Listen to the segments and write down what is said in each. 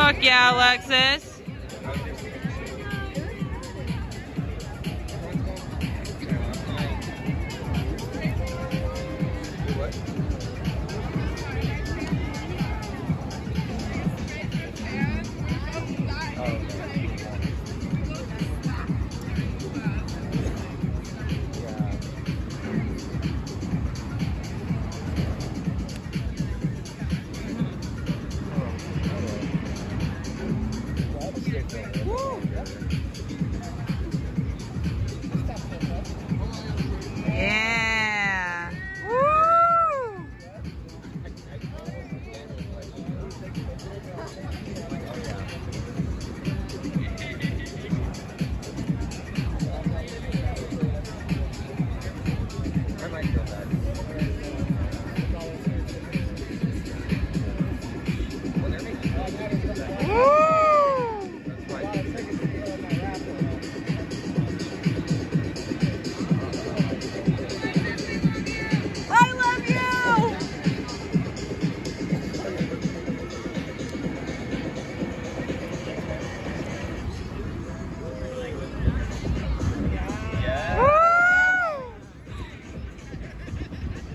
Fuck yeah, Alexis.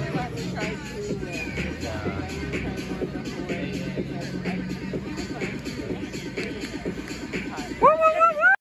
I tried to